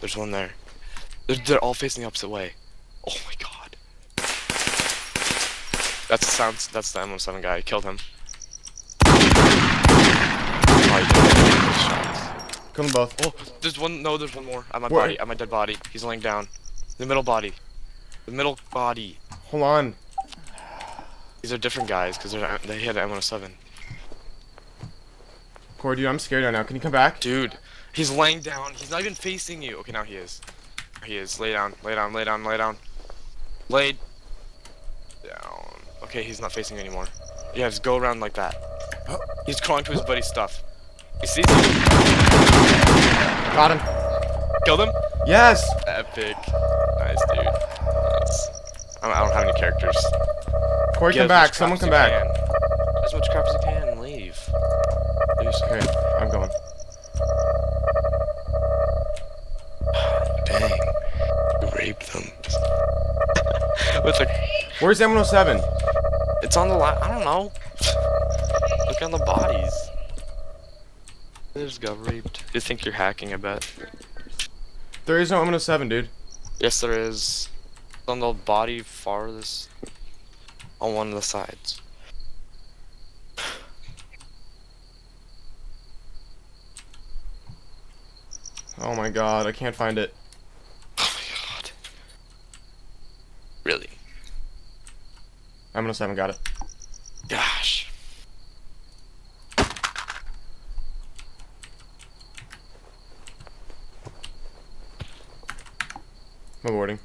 There's one there. They're, they're all facing the opposite way. Oh my god. That's the sound. That's the M17 guy. I killed him. Come he did good shots. Kill them both. Oh, there's one. No, there's one more. At my Where? body. At my dead body. He's laying down. The middle body. The middle body. Hold on. These are different guys because they're they had an M107. Corey, dude, I'm scared right now. Can you come back? Dude, he's laying down. He's not even facing you. Okay, now he is. He is. Lay down. Lay down. Lay down. Lay down. Lay down. Okay, he's not facing you anymore. Yeah, just go around like that. He's crawling to his buddy's stuff. You see? Got him. Killed him. Yes. Epic. Nice, dude. Nice. I don't, I don't have any characters. Corey, Get come back. Someone come back. can. As much crap as you can and leave. There's Okay, I'm going. Dang. You raped them. With a, Where's M107? it's on the la- I don't know. Look on the bodies. They just got raped. You think you're hacking, I bet. There is no M107, dude. Yes, there is. It's on the body farthest. On one of the sides. Oh my god, I can't find it. Oh my god. Really? M107 got it. Gosh. I'm aborting.